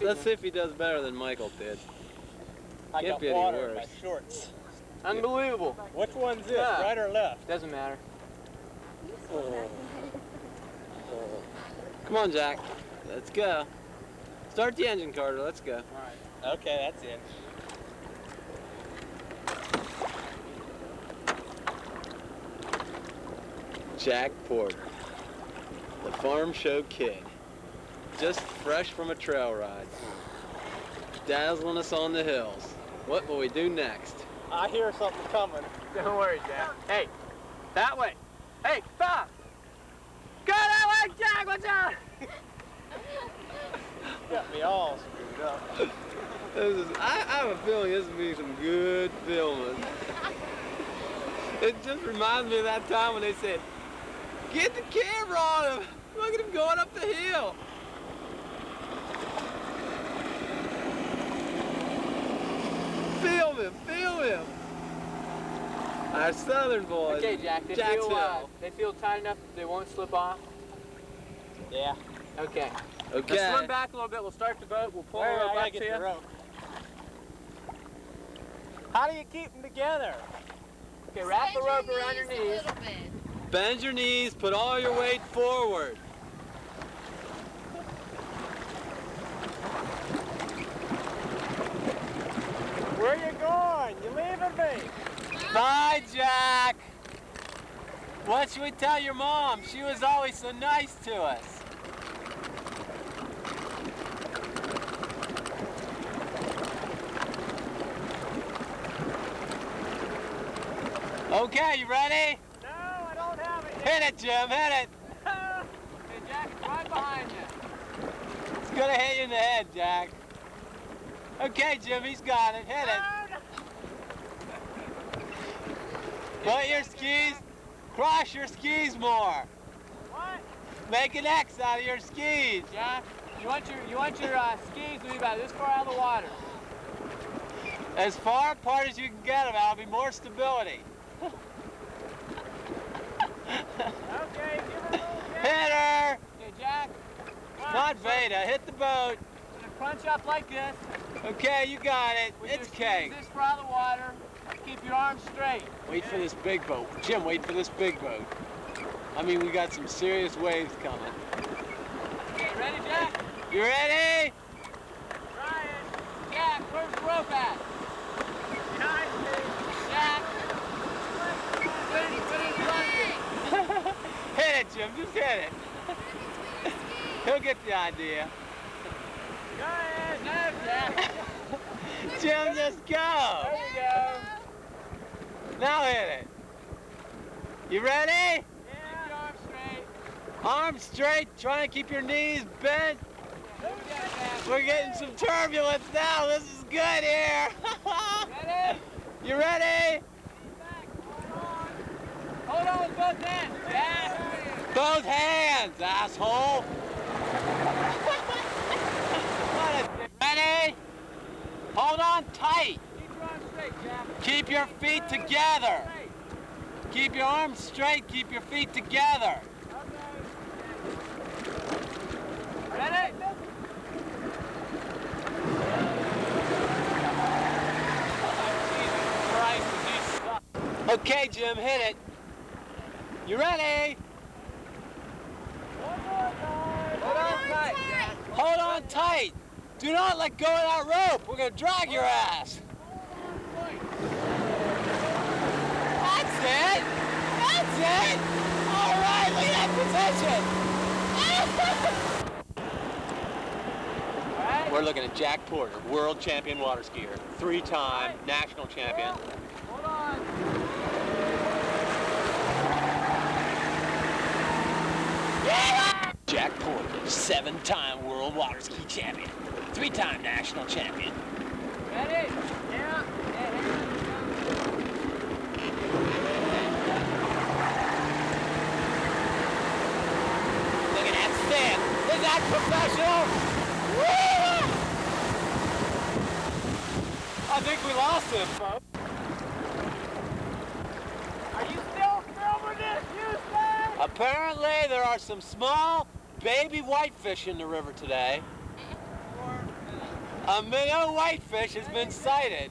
let's see if he does better than Michael did. I Can't got be any water in my worse. shorts. Unbelievable. Which one's this, Yeah. right or left? Doesn't matter. Oh. Oh. Come on, Jack. Let's go. Start the engine, Carter. Let's go. All right. Okay, that's it. Jack Porter, the farm show kid, just fresh from a trail ride, dazzling us on the hills. What will we do next? I hear something coming. Don't worry, Jack. Hey, that way. Hey, stop! Go that way, Jack! Watch out! Got me all screwed up. This is, I, I have a feeling this will be some good filming. It just reminds me of that time when they said, get the camera on him. Look at him going up the hill. Film him, film him. Our southern boys. Okay, Jack. They Jack's feel uh, they feel tight enough. They won't slip off. Yeah. Okay. Okay. Let's swim back a little bit. We'll start the boat. We'll pull Wait, the rope gotta up to get you. the rope. How do you keep them together? Okay, wrap the rope around your a knees. little bit. Bend your knees, put all your weight forward. Where you going? You leaving me? Bye, Jack. What should we tell your mom? She was always so nice to us. Okay, you ready? No, I don't have it Hit it, Jim, hit it. Hey, Jack, it's right behind you. It's gonna hit you in the head, Jack. Okay, Jim, he's got it. Hit it. Ah! Put your skis, cross your skis more. What? Make an X out of your skis. Jack, you want your you want your uh, skis to be about this far out of the water. As far apart as you can get them, that'll be more stability. Okay, give her a little Hit her! Okay, Jack, Not Veda, hit the boat. crunch up like this. Okay, you got it. With It's cake. this far out of the water. Keep your arms straight. Wait for this big boat. Jim, wait for this big boat. I mean, we got some serious waves coming. Okay, ready, Jack? You ready? It. Jack, where's the rope at? Behind me. Jack. Put it, put it in front of you. hit it, Jim. Just hit it. He'll get the idea. Go ahead. No, Jack. Jim, just go. There you go. Now hit it. You ready? Your arms straight. Arms straight. Try and keep your knees bent. Move that, Jack. We're getting some turbulence now. This is good here. Ready? you ready? Hold on with both hands. Both hands, asshole. Ready? Hold on tight. Keep your feet together. Keep your arms straight. Keep your feet together. Ready? Okay, Jim, hit it. You ready? Hold on tight. Hold on tight. Do not let go of that rope. We're gonna drag your ass. That's it. That's it. All right, look at that position. We're looking at Jack Porter, world champion water skier, three-time national champion. Hold on. Jack Porter, seven-time world water ski champion, three-time national champion. Ready? Yeah. Look at that stand. Is professional? Woo! I think we lost him, folks. Are you still filming this, Houston? Apparently, there are some small baby whitefish in the river today. Uh, A minnow whitefish has been sighted.